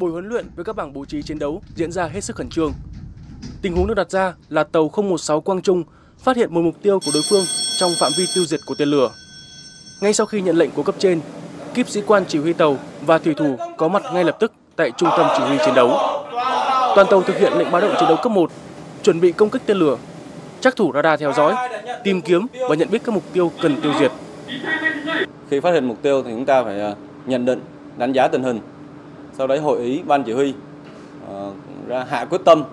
buổi huấn luyện với các bảng bố trí chiến đấu diễn ra hết sức khẩn trương. Tình huống được đặt ra là tàu 016 Quang Trung phát hiện một mục tiêu của đối phương trong phạm vi tiêu diệt của tên lửa. Ngay sau khi nhận lệnh của cấp trên, kíp sĩ quan chỉ huy tàu và thủy thủ có mặt ngay lập tức tại trung tâm chỉ huy chiến đấu. Toàn tàu thực hiện lệnh báo động chiến đấu cấp 1, chuẩn bị công kích tên lửa, chắc thủ radar theo dõi, tìm kiếm và nhận biết các mục tiêu cần tiêu diệt. Khi phát hiện mục tiêu thì chúng ta phải à, nhận định, đánh giá tình hình, sau đấy hội ý ban chỉ huy uh, ra hạ quyết tâm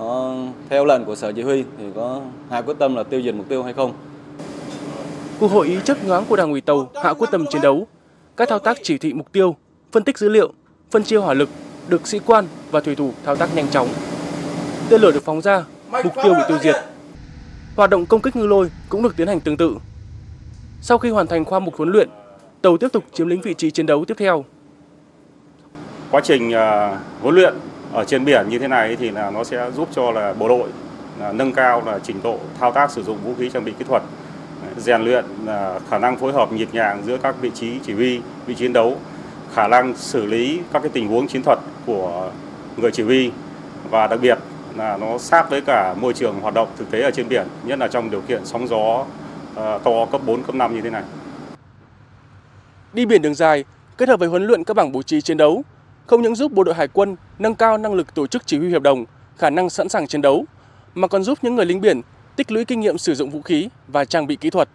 uh, theo lệnh của sở chỉ huy thì có hạ quyết tâm là tiêu diệt mục tiêu hay không. Cuộc hội ý chấp nhoáng của đảng ủy tàu hạ quyết tâm chiến đấu, các thao tác chỉ thị mục tiêu, phân tích dữ liệu, phân chia hỏa lực được sĩ quan và thủy thủ thao tác nhanh chóng. Tên lửa được phóng ra, mục tiêu bị tiêu diệt. Hoạt động công kích ngư lôi cũng được tiến hành tương tự. Sau khi hoàn thành khoa mục huấn luyện, tàu tiếp tục chiếm lĩnh vị trí chiến đấu tiếp theo. Quá trình uh, huấn luyện ở trên biển như thế này thì là nó sẽ giúp cho là bộ đội là nâng cao là trình độ thao tác sử dụng vũ khí trang bị kỹ thuật, rèn luyện là khả năng phối hợp nhịp nhàng giữa các vị trí chỉ huy, vị chiến đấu, khả năng xử lý các cái tình huống chiến thuật của người chỉ huy và đặc biệt là nó sát với cả môi trường hoạt động thực tế ở trên biển, nhất là trong điều kiện sóng gió à, to cấp 4, cấp 5 như thế này. Đi biển đường dài kết hợp với huấn luyện các bảng bố trí chiến đấu không những giúp bộ đội hải quân nâng cao năng lực tổ chức chỉ huy hiệp đồng, khả năng sẵn sàng chiến đấu, mà còn giúp những người lính biển tích lũy kinh nghiệm sử dụng vũ khí và trang bị kỹ thuật.